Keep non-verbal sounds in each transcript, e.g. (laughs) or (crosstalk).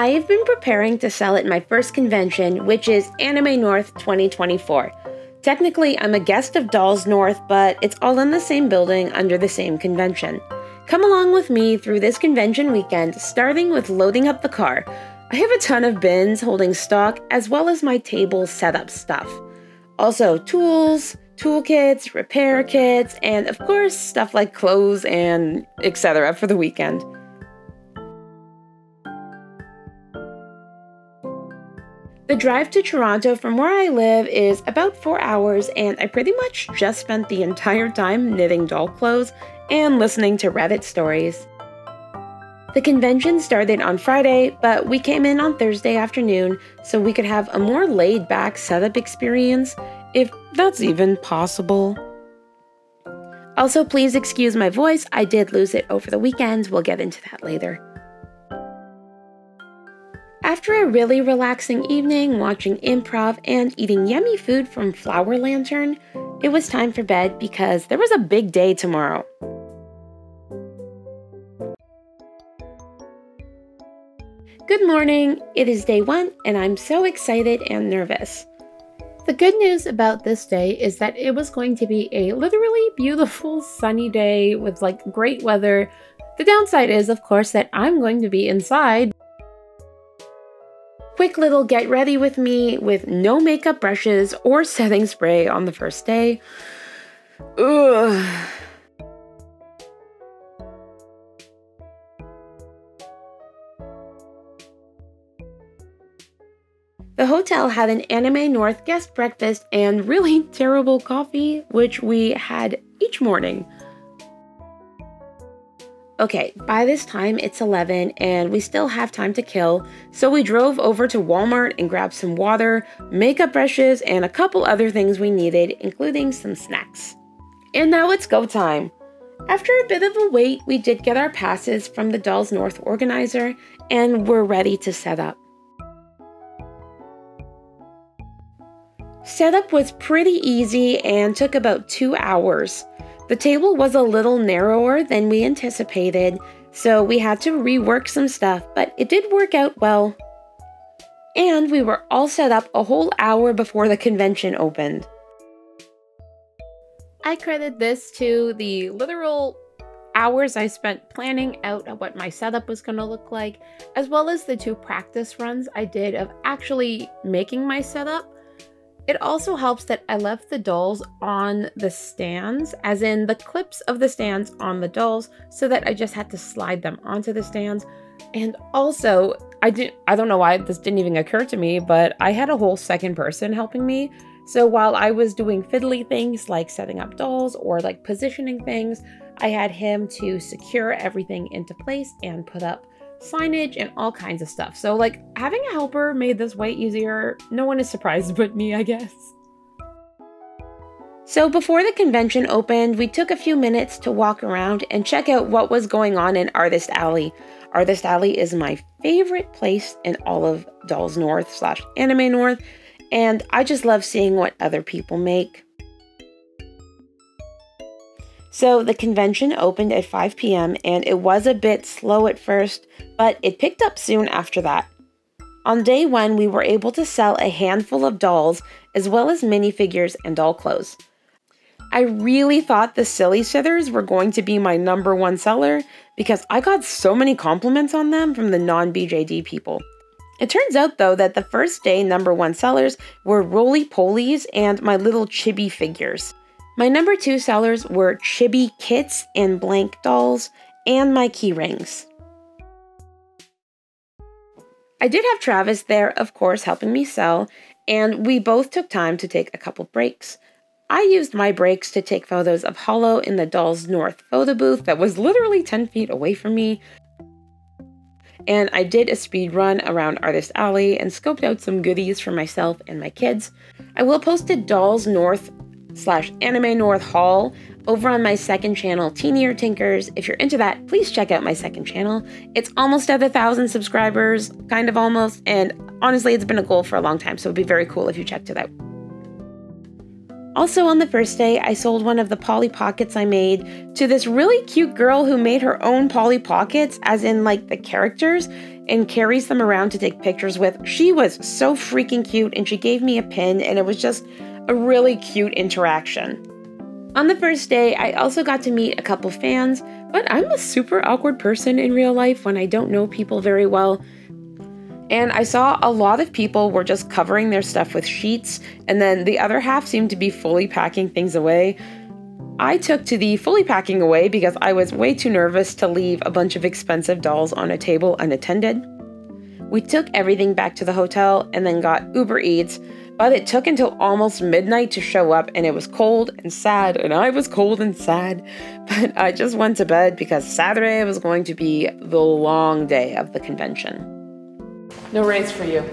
I have been preparing to sell at my first convention, which is Anime North 2024. Technically, I'm a guest of Dolls North, but it's all in the same building under the same convention. Come along with me through this convention weekend, starting with loading up the car. I have a ton of bins holding stock as well as my table setup stuff. Also, tools, toolkits, repair kits, and of course, stuff like clothes and etc. for the weekend. The drive to Toronto from where I live is about four hours, and I pretty much just spent the entire time knitting doll clothes and listening to Reddit stories. The convention started on Friday, but we came in on Thursday afternoon so we could have a more laid back setup experience, if that's even possible. Also, please excuse my voice, I did lose it over the weekend, we'll get into that later. After a really relaxing evening watching improv and eating yummy food from Flower Lantern, it was time for bed because there was a big day tomorrow. Good morning, it is day one, and I'm so excited and nervous. The good news about this day is that it was going to be a literally beautiful sunny day with like great weather. The downside is, of course, that I'm going to be inside. Quick little get ready with me with no makeup brushes or setting spray on the first day. Ugh. The hotel had an Anime North guest breakfast and really (laughs) terrible coffee, which we had each morning. Okay, by this time it's 11 and we still have time to kill, so we drove over to Walmart and grabbed some water, makeup brushes, and a couple other things we needed, including some snacks. And now it's go time. After a bit of a wait, we did get our passes from the Dolls North organizer and we're ready to set up. Setup was pretty easy and took about two hours. The table was a little narrower than we anticipated, so we had to rework some stuff, but it did work out well. And we were all set up a whole hour before the convention opened. I credit this to the literal hours I spent planning out what my setup was going to look like, as well as the two practice runs I did of actually making my setup. It also helps that I left the dolls on the stands, as in the clips of the stands on the dolls, so that I just had to slide them onto the stands. And also, I didn't I don't know why this didn't even occur to me, but I had a whole second person helping me. So while I was doing fiddly things like setting up dolls or like positioning things, I had him to secure everything into place and put up signage, and all kinds of stuff. So, like, having a helper made this way easier. No one is surprised (laughs) but me, I guess. So, before the convention opened, we took a few minutes to walk around and check out what was going on in Artist Alley. Artist Alley is my favorite place in all of Dolls North slash Anime North, and I just love seeing what other people make. So the convention opened at 5 p.m. and it was a bit slow at first, but it picked up soon after that. On day one, we were able to sell a handful of dolls as well as minifigures and doll clothes. I really thought the Silly Sitters were going to be my number one seller because I got so many compliments on them from the non BJD people. It turns out though that the first day number one sellers were roly polies and my little chibi figures. My number two sellers were chibi kits and blank dolls, and my key rings. I did have Travis there, of course, helping me sell, and we both took time to take a couple breaks. I used my breaks to take photos of Hollow in the Dolls North photo booth that was literally 10 feet away from me. And I did a speed run around Artist Alley and scoped out some goodies for myself and my kids. I will post a Dolls North slash Anime North Haul over on my second channel, Teenier Tinkers. If you're into that, please check out my second channel. It's almost at a thousand subscribers, kind of almost, and honestly, it's been a goal for a long time, so it'd be very cool if you checked it out. Also, on the first day, I sold one of the Polly Pockets I made to this really cute girl who made her own Polly Pockets, as in like the characters. and carries them around to take pictures with. She was so freaking cute and she gave me a pin and it was just a really cute interaction. On the first day, I also got to meet a couple fans, but I'm a super awkward person in real life when I don't know people very well. And I saw a lot of people were just covering their stuff with sheets, and then the other half seemed to be fully packing things away. I took to the fully packing away because I was way too nervous to leave a bunch of expensive dolls on a table unattended. We took everything back to the hotel and then got Uber Eats, but it took until almost midnight to show up and it was cold and sad, and I was cold and sad. But I just went to bed because Saturday was going to be the long day of the convention. No raise for you.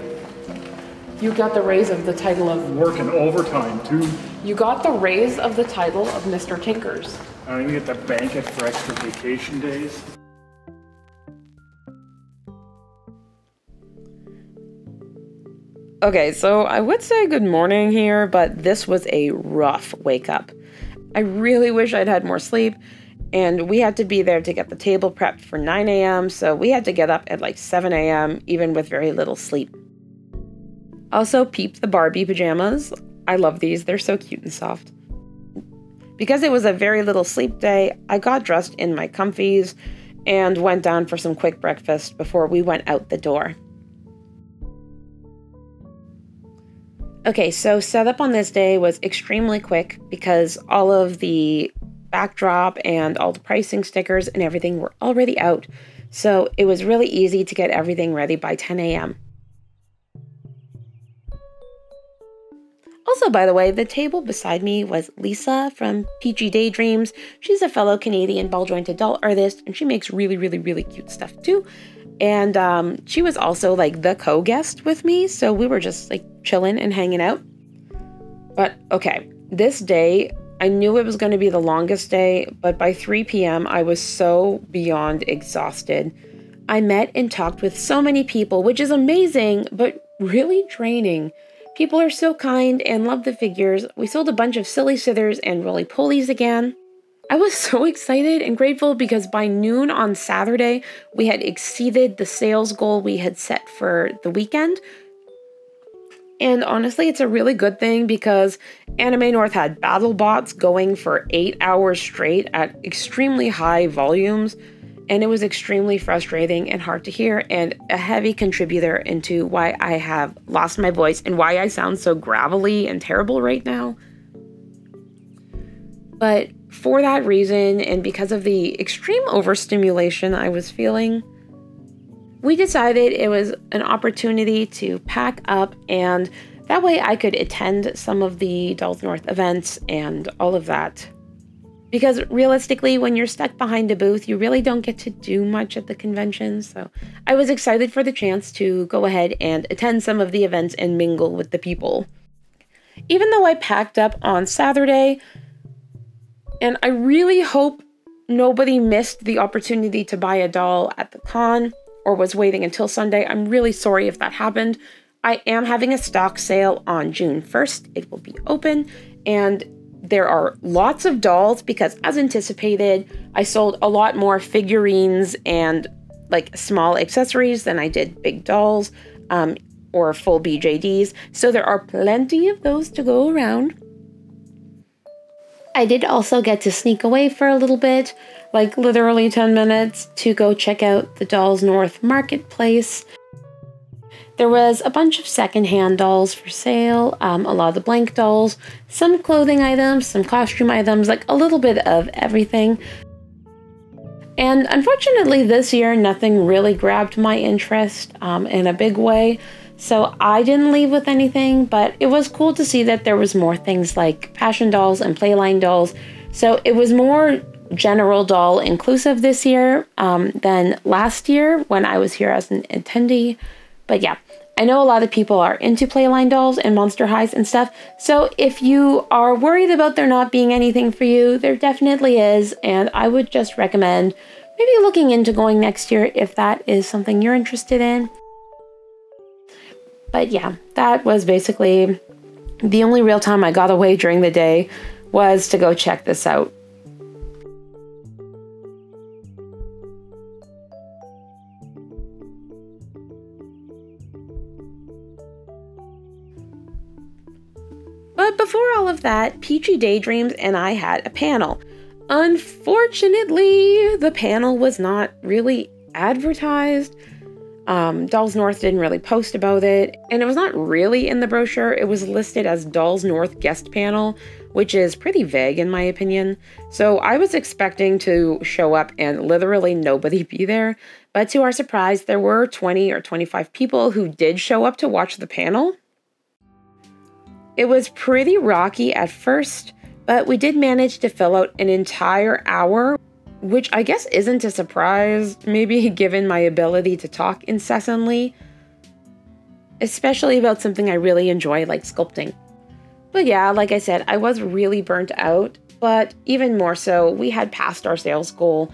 You got the raise of the title of. Working overtime too. You got the raise of the title of Mr. Tinkers. I even get to bank it for extra vacation days. Okay, so I would say good morning here, but this was a rough wake up. I really wish I'd had more sleep, and we had to be there to get the table prepped for 9 a.m., so we had to get up at like 7 a.m., even with very little sleep. Also, peep the Barbie pajamas. I love these, they're so cute and soft. Because it was a very little sleep day, I got dressed in my comfies and went down for some quick breakfast before we went out the door. Okay, so setup on this day was extremely quick because all of the backdrop and all the pricing stickers and everything were already out. So it was really easy to get everything ready by 10 a.m. Also, by the way, the table beside me was Lisa from Peachy Daydreams. She's a fellow Canadian ball jointed doll artist and she makes really, really, really cute stuff too. And um, she was also like the co guest with me. So we were just like chilling and hanging out. But okay, this day, I knew it was going to be the longest day, but by 3 p.m., I was so beyond exhausted. I met and talked with so many people, which is amazing, but really draining. People are so kind and love the figures. We sold a bunch of Silly Sitters and roly polies again. I was (laughs) so excited and grateful because by noon on Saturday, we had exceeded the sales goal we had set for the weekend. And honestly, it's a really good thing because Anime North had battle bots going for eight hours straight at extremely high volumes, and it was extremely frustrating and hard to hear, and a heavy contributor into why I have lost my voice and why I sound so gravelly and terrible right now. But for that reason, and because of the extreme overstimulation I was feeling, we decided it was an opportunity to pack up and that way I could attend some of the Dolls North events and all of that. Because realistically, when you're stuck behind a booth, you really don't get to do much at the convention. So I was excited for the chance to go ahead and attend some of the events and mingle with the people. Even though I packed up on Saturday, and I really hope nobody missed the opportunity to buy a doll at the con or was waiting until Sunday. I'm really sorry if that happened. I am having a stock sale on June 1st. It will be open and there are lots of dolls because, as anticipated, I sold a lot more figurines and like small accessories than I did big dolls um, or full BJDs. So there are plenty of those to go around. I did also get to sneak away for a little bit, like literally 10 minutes, to go check out the Dolls North Marketplace. There was a bunch of secondhand dolls for sale, um, a lot of the blank dolls, some clothing items, some costume items, like a little bit of everything. And unfortunately, this year, nothing really grabbed my interest um, in a big way. So I didn't leave with anything, but it was cool to see that there was more things like passion dolls and playline dolls. So it was more general doll inclusive this year um, than last year when I was here as an attendee. But yeah, I know a lot of people are into playline dolls and monster highs and stuff. So if you are worried about there not being anything for you, there definitely is. And I would just recommend maybe looking into going next year if that is something you're interested in. But yeah, that was basically the only real time I got away during the day was to go check this out. But before all of that, Peachy Daydreams and I had a panel. Unfortunately, the panel was not really advertised. Um, Dolls North didn't really post about it, and it was not really in the brochure. It was listed as Dolls North guest panel, which is pretty vague in my opinion. So I was expecting to show up and literally nobody (laughs) be there, but to our surprise, there were 20 or 25 people who did show up to watch the panel. It was pretty rocky at first, but we did manage to fill out an entire hour which I guess isn't a surprise, maybe (laughs) given my ability to talk incessantly, especially about something I really enjoy like sculpting. But yeah, like I said, I was really burnt out, but even more so, we had passed our sales goal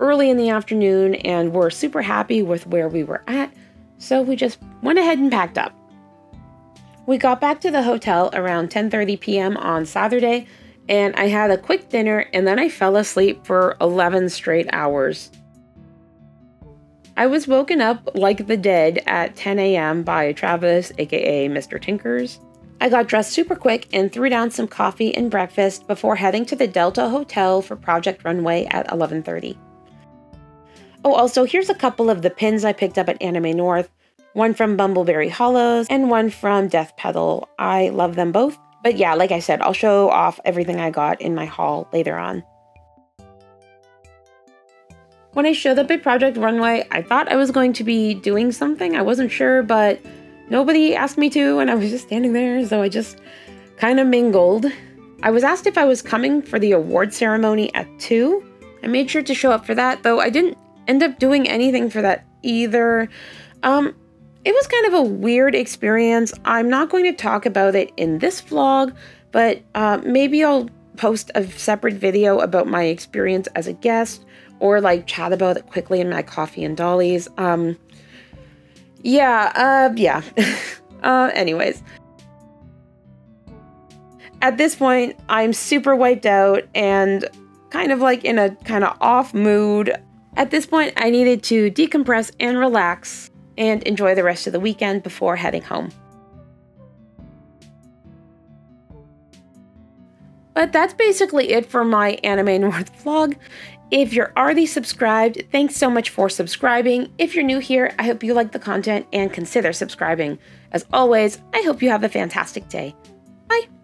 early in the afternoon and were super happy with where we were at, so we just went ahead and packed up. We got back to the hotel around 10:30 p.m. on Saturday and I had a quick dinner and then I fell asleep for 11 straight hours. I was woken up like the dead at 10 a.m. by Travis, aka Mr. Tinkers. I got dressed super quick and threw down some coffee and breakfast before heading to the Delta Hotel for Project Runway at 11:30. Oh, also here's a couple of the pins I picked up at Anime North, one from Bumbleberry Hollows and one from Death Pedal. I love them both. But yeah, like I said, I'll show off everything I got in my haul later on. When I showed up at Project Runway, I thought I was going to be doing something. I wasn't sure, but nobody asked me to, and I was just standing there, so I just kind of mingled. I was asked if I was coming for the award ceremony at 2. I made sure to show up for that, though I didn't end up doing anything for that either. Um, it was kind of a weird experience. I'm not going to talk about it in this vlog, but uh, maybe I'll post a separate video about my experience as a guest or like chat about it quickly in my coffee and dollies. Um, yeah, uh, yeah. (laughs) uh, anyways. At this point, I'm super wiped out and kind of like in a kind of off mood. At this point, I needed to decompress and relax and enjoy the rest of the weekend before heading home. But that's basically it for my Anime North (laughs) vlog. If you're already subscribed, thanks so much for subscribing. If you're new here, I hope you like the content and consider subscribing. As always, I hope you have a fantastic day. Bye!